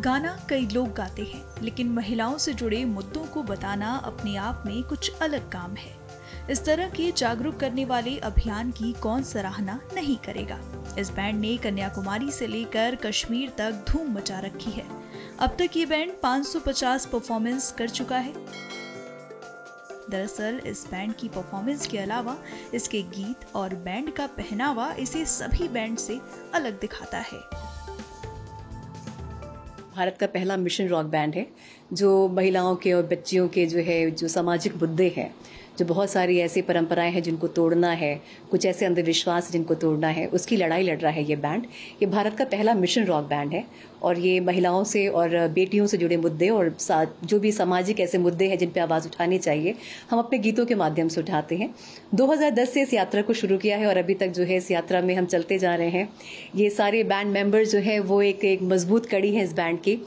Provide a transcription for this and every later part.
गाना कई लोग गाते हैं, लेकिन महिलाओं से जुड़े मुद्दों को बताना अपने आप में कुछ अलग काम है। इस तरह के जागरूक करने वाले अभियान की कौन सराहना नहीं करेगा? इस बैंड ने कन्याकुमारी से लेकर कश्मीर तक धूम मचा रखी है। अब तक ये बैंड 550 परफॉर्मेंस कर चुका है। दरअसल, इस बैंड की परफॉर्मेंस के अलावा इसके गीत और बैंड का पहनावा इसे सभी बैंड से अलग दिखाता है। भारत का पहला मिशन रॉक बैंड है। जो महिलाओं के और बच्चियों के जो है, जो सामाजिक मुद्दे हैं, जो बहुत सारी ऐसी परंपराएँ हैं जिनको तोड़ना है, कुछ ऐसे अंधविश्वास जिनको तोड़ना है, उसकी लड़ाई लड़ रहा है ये बैंड ये भारत का पहला मिशन रॉक बैंड है और ये महिलाओं से और बेटियों से जुड़े मुद्दे और जो भी सामाजिक ऐसे मुद्दे हैं जिन पर आवाज़ उठानी चाहिए, हम अपने गीतों के माध्यम से उठाते हैं। 2010 से इस यात्रा को शुरू किया है और अभी तक जो है इस यात्रा में हम चलते जा रहे हैं। ये सारे बैंड मेंबर जो है, वो एक एक मज़बूत कड़ी है इस बैंड की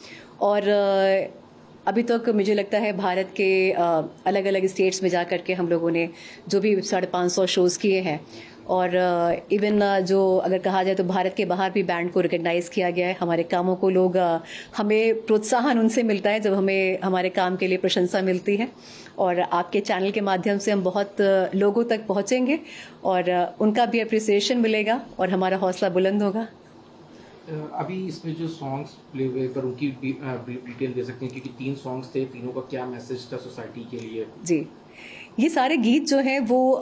और अभी तक तो मुझे लगता है भारत के अलग अलग स्टेट्स में जा कर के हम लोगों ने जो भी साढ़े पाँच सौ शोज़ किए हैं और इवन जो अगर कहा जाए तो भारत के बाहर भी बैंड को रिकग्नाइज किया गया है, हमारे कामों को लोग हमें प्रोत्साहन उनसे मिलता है जब हमें, हमारे काम के लिए प्रशंसा मिलती है और आपके चैनल के माध्यम से हम बहुत लोगों तक पहुँचेंगे और उनका भी अप्रिसिएशन मिलेगा और हमारा हौसला बुलंद होगा। अभी इसमें जो सॉन्ग्स प्ले हुए पर उनकी डिटेल दे सकते हैं, क्योंकि तीन सॉन्ग्स थे, तीनों का क्या मैसेज था सोसाइटी के लिए? जी। ये सारे गीत जो हैं वो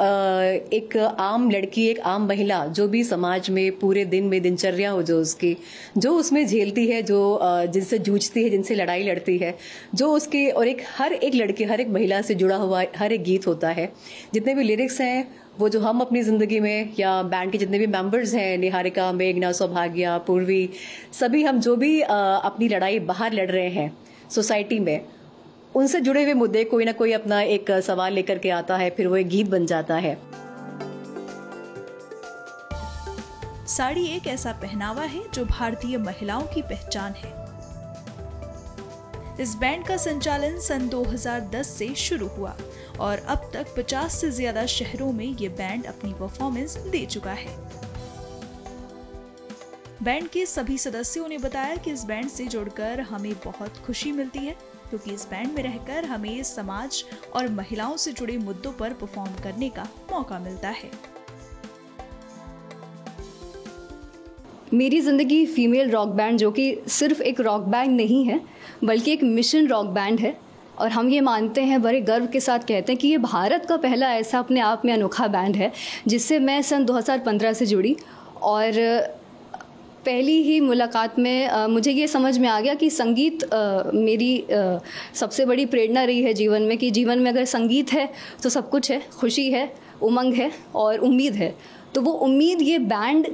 एक आम लड़की, एक आम महिला, जो भी समाज में पूरे दिन में दिनचर्या हो, जो उसकी, जो उसमें झेलती है, जो जिनसे जूझती है, जिनसे लड़ाई लड़ती है, जो उसके, और एक, हर एक लड़की, हर एक महिला से जुड़ा हुआ, हर एक गीत होता है। जितने भी लिरिक्स हैं, वो जो हम अपनी ज़िंदगी में, या बैंड के जितने भी मेंबर्स हैं, निहारिका, मेघना, सौभाग्या, पूर्वी, सभी हम जो भी अपनी लड़ाई बाहर लड़ रहे हैं सोसाइटी में उनसे जुड़े हुए मुद्दे कोई ना कोई अपना एक सवाल लेकर के आता है, फिर वो एक गीत बन जाता है। साड़ी एक ऐसा पहनावा है जो भारतीय महिलाओं की पहचान है। इस बैंड का संचालन सन 2010 से शुरू हुआ और अब तक 50 से ज़्यादा शहरों में ये बैंड अपनी परफॉर्मेंस दे चुका है। बैंड के सभी सदस्यों ने बताया कि इस बैंड से जुड़कर हमें बहुत खुशी मिलती है। क्योंकि इस बैंड में रहकर हमें समाज और महिलाओं से जुड़े मुद्दों पर परफॉर्म करने का मौका मिलता है। मेरी ज़िंदगी फीमेल रॉक बैंड जो कि सिर्फ़ एक रॉक बैंड नहीं है, बल्कि एक मिशन रॉक बैंड है। और हम ये मानते हैं, बड़े गर्व के साथ कहते हैं कि ये भारत का पहला ऐसा अपने आप में अनोखा बैंड है, जिससे मैं सन 2015 से जुड़ी। और पहली ही मुलाकात में मुझे ये समझ में आ गया कि संगीत मेरी सबसे बड़ी प्रेरणा रही है जीवन में कि जीवन में अगर संगीत है तो सब कुछ है, खुशी है, उमंग है और उम्मीद है। तो वो उम्मीद ये बैंड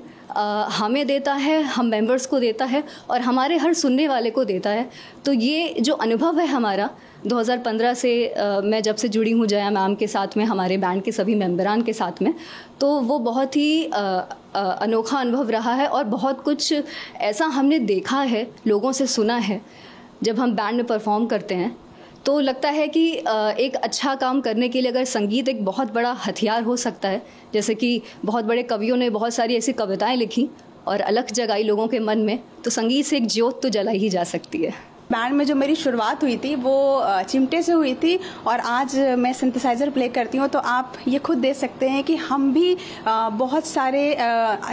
हमें देता है, हम मेंबर्स को देता है और हमारे हर सुनने वाले को देता है। तो ये जो अनुभव है हमारा 2015 से मैं जब से जुड़ी हूँ जया मैम के साथ में, हमारे बैंड के सभी मेंबरान के साथ में तो वो बहुत ही अनोखा अनुभव रहा है और बहुत कुछ ऐसा हमने देखा है, लोगों से सुना है, जब हम बैंड में परफॉर्म करते हैं। तो लगता है कि एक अच्छा काम करने के लिए अगर संगीत एक बहुत बड़ा हथियार हो सकता है, जैसे कि बहुत बड़े कवियों ने बहुत सारी ऐसी कविताएँ लिखी और अलग जगाई लोगों के मन में तो संगीत से एक ज्योत तो जलाई ही जा सकती है। बैंड में जो मेरी शुरुआत हुई थी, वो चिमटे से हुई थी और आज मैं सिंथेसाइज़र प्ले करती हूँ तो आप ये खुद देख सकते हैं कि हम भी बहुत सारे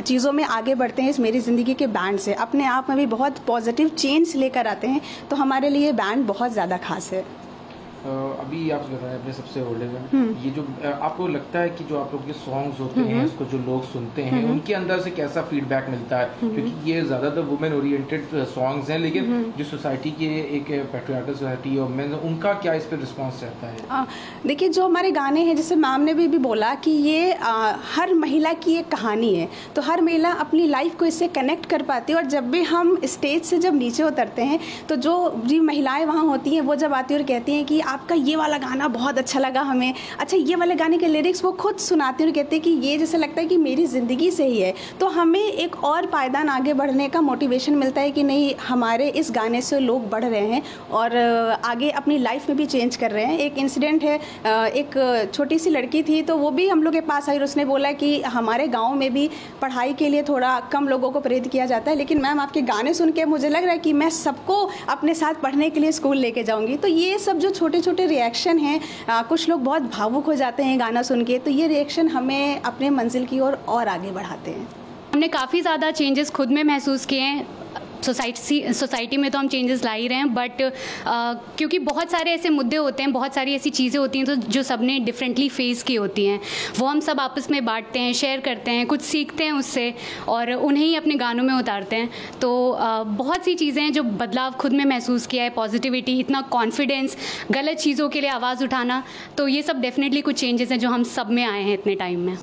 चीज़ों में आगे बढ़ते हैं इस मेरी ज़िंदगी के बैंड से। अपने आप में भी बहुत पॉजिटिव चेंज लेकर आते हैं तो हमारे लिए बैंड बहुत ज़्यादा खास है। अभी आप अपने सबसे ओल्ड हम्म। ये जो आपको लगता है कि जो आप लोग के सॉन्ग्स होते हैं। इसको जो लोग सुनते हैं। उनके अंदर से कैसा फीडबैक मिलता है क्योंकि ये ज़्यादातर वुमेन ओरिएंटेड सॉन्ग्स हैं लेकिन जो सोसाइटी की एक पेट्रियार्कल सोसाइटी और मैं उनका क्या इस पर रिस्पॉन्स रहता है देखिए जो हमारे गाने हैं जैसे मैम ने भी, भी बोला कि ये आ, हर महिला की एक कहानी है तो हर महिला अपनी लाइफ को इससे कनेक्ट कर पाती है और जब भी हम स्टेज से जब नीचे उतरते हैं तो जो जी महिलाएँ वहाँ होती हैं वो जब आती है और कहती हैं कि आपका ये वाला गाना बहुत अच्छा लगा हमें। अच्छा ये वाले गाने के लिरिक्स वो खुद सुनाते हैं और कहते हैं कि ये जैसे लगता है कि मेरी ज़िंदगी से ही है। तो हमें एक और पायदान आगे बढ़ने का मोटिवेशन मिलता है कि नहीं, हमारे इस गाने से लोग बढ़ रहे हैं और आगे अपनी लाइफ में भी चेंज कर रहे हैं। एक इंसिडेंट है एक छोटी सी लड़की थी तो वो भी हम लोग के पास आई और उसने बोला कि हमारे गाँव में भी पढ़ाई के लिए थोड़ा कम लोगों को प्रेरित किया जाता है, लेकिन मैम आपके गाने सुन के मुझे लग रहा है कि मैं सबको अपने साथ पढ़ने के लिए स्कूल लेके जाऊँगी। तो ये सब जो छोटे छोटे रिएक्शन हैं। कुछ लोग बहुत भावुक हो जाते हैं गाना सुन के तो ये रिएक्शन हमें अपने मंजिल की ओर और, और आगे बढ़ाते हैं। हमने काफ़ी ज़्यादा चेंजेस खुद में महसूस किए हैं। सोसाइटी सोसाइटी में तो हम चेंजेस ला ही रहे हैं बट क्योंकि बहुत सारे ऐसे मुद्दे होते हैं, बहुत सारी ऐसी चीज़ें होती हैं तो जो सबने डिफरेंटली फेस की होती हैं, वो हम सब आपस में बांटते हैं शेयर करते हैं, कुछ सीखते हैं उससे, और उन्हें ही अपने गानों में उतारते हैं तो बहुत सी चीज़ें हैं जो बदलाव खुद में महसूस किया है पॉजिटिविटी इतना कॉन्फिडेंस गलत चीज़ों के लिए आवाज़ उठाना तो ये सब डेफिनेटली कुछ चेंजेस हैं जो हम सब में आए हैं इतने टाइम में।